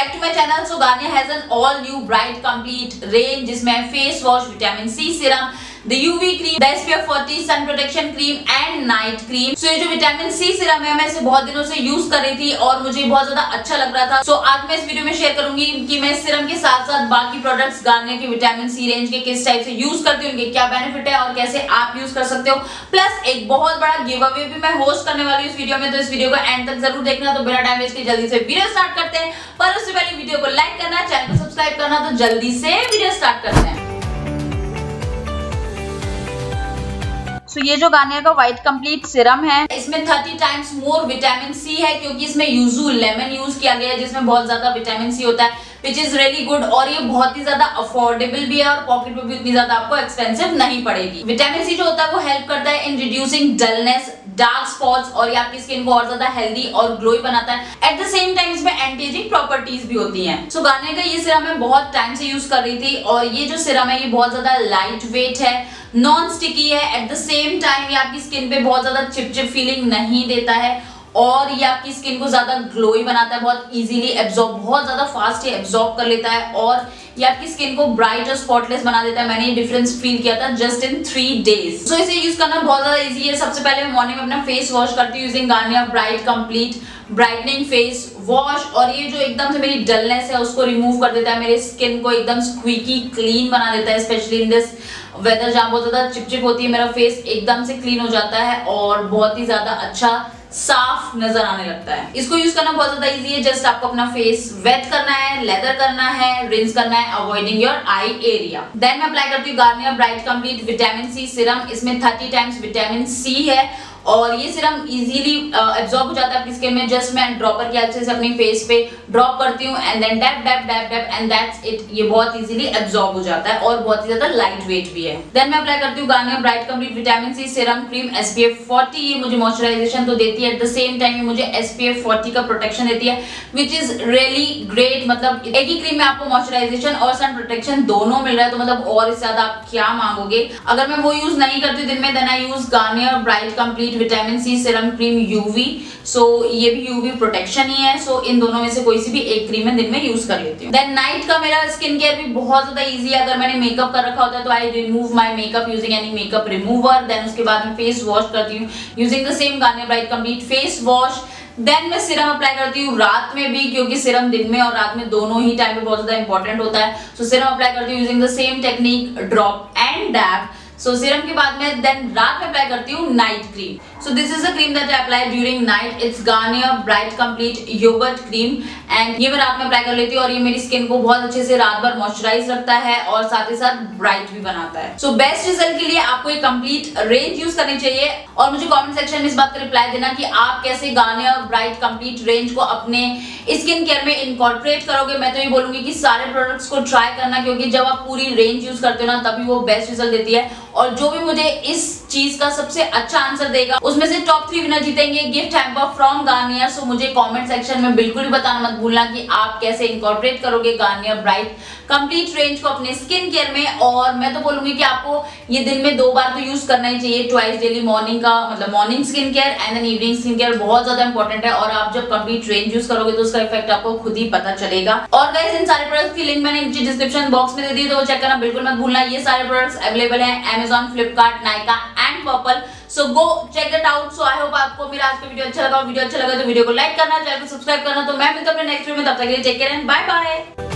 Back to my channel so Garnier has an all new bright complete range जिसमें face wash vitamin C serum the UV cream the SPF 40 sun protection cream and night cream so ये जो vitamin C serum है मैं इसे बहुत दिनों से use कर रही थी और मुझे बहुत ज़्यादा अच्छा लग रहा था। सो so, आज मैं इस वीडियो में शेयर करूँगी कि मैं सीरम के साथ साथ बाकी प्रोडक्ट्स गार्नियर के विटामिन सी रेंज के किस टाइप से यूज़ करती हूँ उनके क्या बेनिफिट है और कैसे आप यूज़ कर सकते हो। प्लस एक बहुत बड़ा गिव अवे भी मैं होस्ट करने वाली हूँ इस वीडियो में तो इस वीडियो को एंड तक ज़रूर देखना तो बिना टाइम वेस्ट के जल्दी से वीडियो स्टार्ट करते हैं। पर उससे पहले वीडियो को लाइक करना चैनल को सब्सक्राइब करना तो जल्दी से वीडियो स्टार्ट करते हैं। सो so, ये जो गार्नियर का व्हाइट कंप्लीट सिरम है। इसमें 30 टाइम्स मोर विटामिन सी है क्योंकि इसमें यूजू लेमन यूज़ किया गया है जिसमें बहुत ज़्यादा विटामिन सी होता है। विच इज़ रियली गुड और ये बहुत ही ज़्यादा अफोर्डेबल भी है और पॉकेट में भी उतनी ज़्यादा आपको एक्सपेंसिव नहीं पड़ेगी। विटामिन सी जो होता है वो हेल्प करता है in reducing dullness dark spots और ये आपकी स्किन को और ज़्यादा हेल्दी और ग्लोई बनाता है। एट द सेम टाइम इसमें एंटी एजिंग प्रॉपर्टीज़ भी होती हैं। सो so, गाने का ये सिरम मैं बहुत टाइम से यूज़ कर रही थी और ये जो सिरम है ये बहुत ज़्यादा लाइट वेट है नॉन स्टिकी है। एट द सेम टाइम ये आपकी स्किन पे बहुत ज़्यादा चिपचिप फीलिंग नहीं देता है। और ये आपकी स्किन को ज़्यादा ग्लोई बनाता है, बहुत इजीली एब्जॉर्ब बहुत ज़्यादा फास्ट ये एब्जॉर्ब कर लेता है और ये आपकी स्किन को ब्राइट और स्पॉटलेस बना देता है। मैंने ये डिफरेंस फील किया था just in three days so इसे यूज़ करना बहुत ज़्यादा इजी है। सबसे पहले मैं मॉर्निंग में अपना फेस वॉश करती हूँ using Garnier bright complete brightening face wash और ये जो एकदम से मेरी डलनेस है, उसको रिमूव कर देता है। मेरे स्किन को एकदम स्क्वीकी क्लीन बना देता है स्पेशली इन दिस वेदर जहाँ बहुत ज़्यादा चिपचिप होती है, मेरा फेस एकदम से क्लीन हो जाता है और बहुत ही ज़्यादा अच्छा साफ़ नज़र आने लगता है। इसको यूज़ करना बहुत ज़्यादा इजी है। जस्ट आपको अपना फेस वेट करना है लेदर करना है रिंस करना है avoiding your eye area then मैं अप्लाई करती हूँ Garnier bright complete vitamin C serum इसमें थर्टी टाइम्स विटामिन सी है। और ये सिरम इजीली एब्जॉर्ब हो जाता है आपकी स्किन में जस्ट मैं ड्रॉपर की अच्छे से अपनी फेस पे ड्रॉप करती हूँ and then dap dap dap dap and that's it ये बहुत इजीली एब्जॉर्ब हो जाता है और बहुत ही ज़्यादा लाइट वेट भी है. देन मैं अप्लाई करती हूँ Garnier bright complete vitamin C serum cream SPF 40 ये मुझे मॉइस्चराइजेशन तो देती है. एट द सेम टाइम ये मुझे एसपीएफ 40 का प्रोटेक्शन देती है विच इज़ रियली ग्रेट मतलब एक ही क्रीम में आपको मॉइस्चराइजेशन और सन प्रोटेक्शन दोनों मिल रहा है तो मतलब और इससे ज़्यादा आप क्या मांगोगे? अगर मैं वो यूज़ नहीं करती दिन में then I use Garnier bright complete vitamin C serum cream UV so ये भी यूवी प्रोटेक्शन ही है. सो so, इन दोनों में से कोई सी भी एक क्रीम है दिन में यूज़ कर लेती हूँ. देन नाइट का मेरा स्किन केयर भी बहुत ज़्यादा इजी है. अगर मैंने मेकअप कर रखा होता है तो I remove my makeup using any makeup remover then उसके बाद में फेस वॉश करती हूँ using the same Garnier bright complete face wash then मैं सिरम अप्लाई करती हूँ रात में भी क्योंकि सिरम दिन में और रात में दोनों ही टाइम पे बहुत ज़्यादा इंपॉर्टेंट होता है. सो सिरम अप्लाई करती हूँ using the same technique drop and dap so serum के बाद में देन रात में अप्लाई करती हूँ night cream so this is a cream that I apply during night it's Garnier bright complete yogurt cream and ये मैं रात में अप्लाई कर लेती हूँ और ये मेरी स्किन को बहुत अच्छे से रात भर मॉइस्चराइज रखता है और साथ ही साथ ब्राइट भी बनाता है। सो बेस्ट रिज़ल्ट के लिए आपको एक कंप्लीट रेंज यूज़ करनी चाहिए। और मुझे कमेंट सेक्शन में इस बात का रिप्लाई देना कि आप कैसे गार्नियर ब्राइट कंप्लीट रेंज को अपने स्किन केयर में इनकॉर्पोरेट करोगे। मैं तो ये बोलूँगी कि सारे प्रोडक्ट्स को ट्राई करना, क्योंकि जब आप पूरी रेंज यूज़ करते हो ना, तभी वो बेस्ट रिज़ल्ट देती है। और जो भी मुझे इस चीज़ का सबसे अच्छा आंसर देगा। उसमें से टॉप थ्री विनर जीतेंगे gift hamper from Garnier so मुझे कमेंट सेक्शन में बिल्कुल भी बताना मत भूलना कि आप कैसे इंकॉर्पोरेट करोगे गार्नियर ब्राइट कंप्लीट रेंज को अपने स्किन केयर में। और मैं तो बोलूँगी कि आपको ये दिन में दो बार तो यूज़ करना ही चाहिए। ट्वाइस डेली मॉर्निंग का मतलब morning skin care and then evening skin care बहुत ज़्यादा इंपॉर्टेंट है। और आप जब कंप्लीट रेंज यूज़ करोगे तो उसका इफ़ेक्ट आपको खुद ही पता चलेगा। और गाइस इन सारे प्रोडक्ट्स की लिंक मैंने नीचे डिस्क्रिप्शन बॉक्स में दे दी तो चेक करना बिल्कुल मत भूलना। ये सारे प्रोडक्ट्स अवेलेबल है Amazon Flipkart Nykaa and Purplle so go check it out so I hope आपको मेरा आज का वीडियो अच्छा लगा। वीडियो अच्छा लगा तो वीडियो को लाइक करना चैनल को सब्सक्राइब करना। तो मैं मिलता हूँ अपने नेक्स्ट वीडियो में। तब तक के लिए केयर एंड बाय बाय